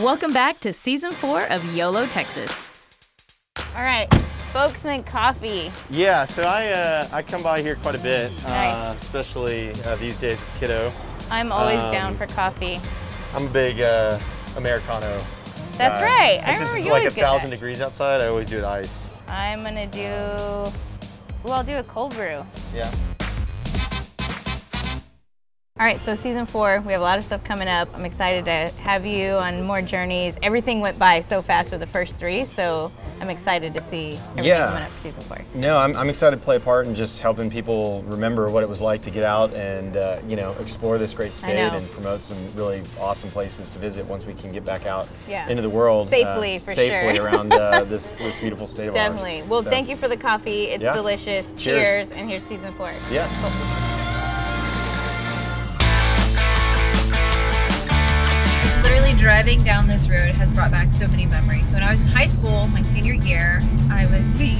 Welcome back to season four of YOLO Texas. All right, Spokesman Coffee. Yeah, so I uh, I come by here quite a bit, uh, especially uh, these days with kiddo. I'm always Um, down for coffee. I'm a big uh, Americano. That's guy. right. And I since remember it's you like a thousand that. degrees outside, I always do it iced. I'm gonna do. Well, I'll do a cold brew. Yeah. All right, so season four, we have a lot of stuff coming up. I'm excited to have you on more journeys. Everything went by so fast with the first three, so I'm excited to see everything Yeah. coming up for season four. No, I'm, I'm excited to play a part in just helping people remember what it was like to get out and uh, you know explore this great state and promote some really awesome places to visit once we can get back out Yeah. into the world Safely, uh, for safely sure. around uh, this this beautiful state of Definitely. ours. Well, So, thank you for the coffee. It's Yeah. delicious. Cheers. Cheers. And here's season four. Yeah. Driving down this road has brought back so many memories. When I was in high school, my senior year, I was the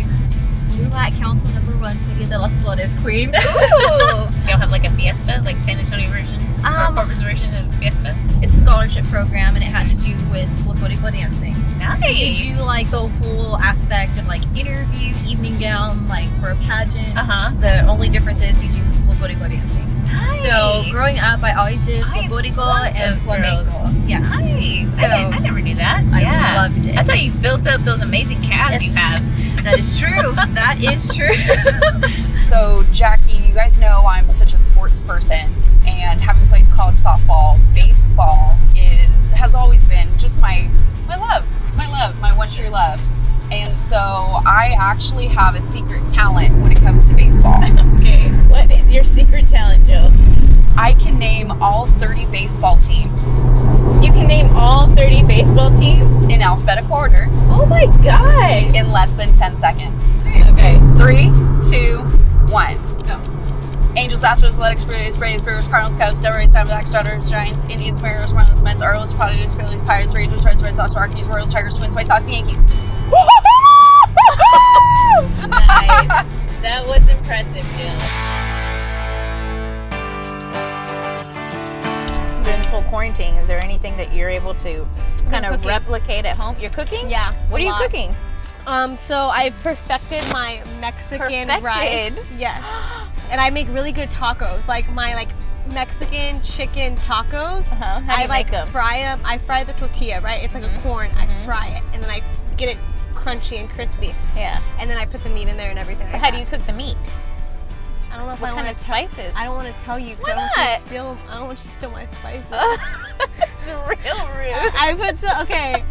LULAC Council number one Feria de los Flores queen. Y'all have like a fiesta, like San Antonio version Um, or Corpus version of fiesta. it's a scholarship program and it had to do with Flamenco dancing. Nice. So you do like the whole aspect of like interview, evening gown, like for a pageant. Uh huh. The only difference is you do Flamenco dancing. Nice. So growing up, I always did I Flamenco love and those flamenco. Yeah. nice. So- I, I never knew that. I yeah. loved it. That's how you built up those amazing calves you have. That is true. that is true. So, Jackie, you guys know I'm such a sports person, and having played college softball, baseball is has always been just my my love, my love, my one true love. And so, I actually have a secret talent when it comes to baseball. Okay. What is your secret talent, Jill? I can name all 30 baseball teams You can name all 30 baseball teams? in alphabetical order Oh my gosh. in less than 10 seconds. Okay. Three, two, one. Go. Angels, Astros, Athletics, Braves, Braves, Brewers, Cardinals, Cubs, Devils, Diamondbacks, Dodgers, Giants, Indians, Mariners, Marlins, Mets, Orioles, Padres, Phillies, Pirates, Rangers, Reds, Red Sox, Rockies, Royals, Tigers, Twins, White Sox, Yankees. Nice. that was impressive, Jill. During this whole quarantine, is there anything that you're able to kind of replicate at home? You're cooking? Yeah. What a are you lot. cooking? Um, so I perfected my Mexican Perfected? rice. Yes. And I make really good tacos. Like my like Mexican chicken tacos. Uh-huh. How do I like make 'em? fry them. I fry the tortilla, right? It's like a corn. I fry it and then I get it crunchy and crispy. Yeah. And then I put the meat in there and everything. Like How do you cook the meat? I don't know if What I kind want of to tell. spices? I don't want to tell you because Why I don't want you to steal. I don't want you to steal my spices. it's real rude. I put so, okay.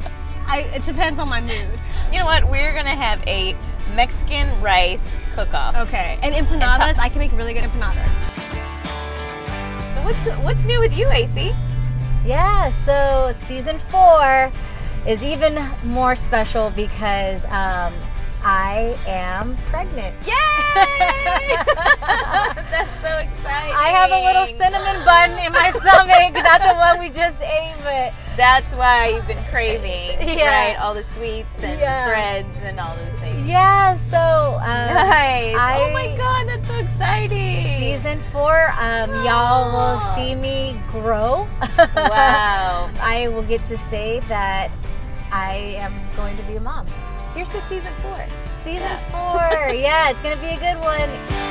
I it depends on my mood. You know what? We're gonna have a Mexican rice cook-off. Okay. And empanadas, I can make really good empanadas. So what's what's new with you, AC? Yeah, so season four is even more special because um, I am pregnant. Yay! That's so exciting. I have a little cinnamon bun in my stomach, not the one we just ate, but That's why you've been craving, Yeah. right? All the sweets and Yeah. breads and all those things. yeah, so um, Nice. I- oh my god, that's so exciting. season four, um, y'all will see me grow. Wow. I will get to say that I am going to be a mom. Here's to season four. Season four, yeah, it's gonna be a good one.